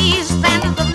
please, standards the